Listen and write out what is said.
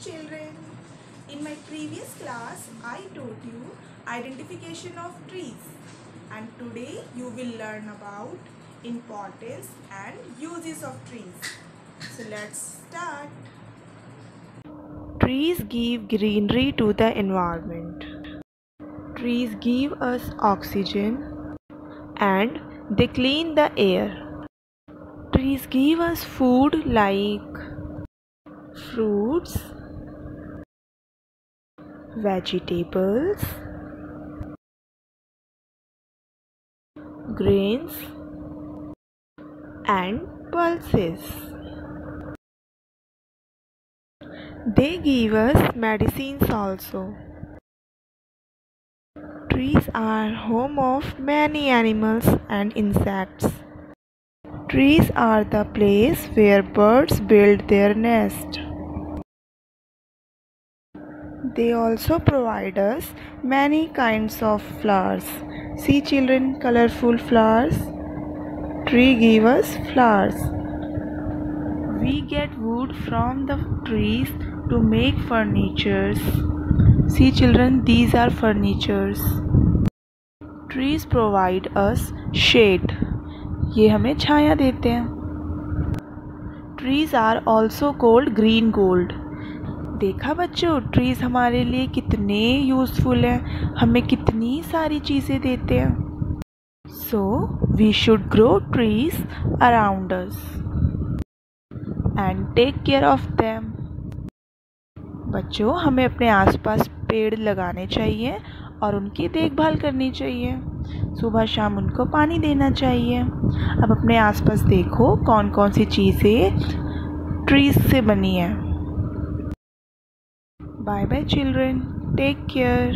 children. In my previous class, I taught you identification of trees and today you will learn about importance and uses of trees. So let's start. Trees give greenery to the environment. Trees give us oxygen and they clean the air. Trees give us food like fruits, vegetables, grains, and pulses. They give us medicines also. Trees are home of many animals and insects. Trees are the place where birds build their nest. They also provide us many kinds of flowers. See children, colorful flowers. Tree give us flowers. We get wood from the trees to make furnitures. See children, these are furnitures. Trees provide us shade. ये हमें छाया देते हैं trees are also cold green gold देखा बच्चों trees हमारे लिए कितने useful हैं, हमें कितनी सारी चीज़ें देते हैं। So we should grow trees around us and take care of them बच्चों, हमें अपने आसपास पेड़ लगाने चाहिए और उनकी देखभाल करनी चाहिए। सुबह शाम उनको पानी देना चाहिए। अब अपने आसपास देखो कौन कौन सी चीज़ें ट्रीज से बनी है। Bye bye, children. Take care.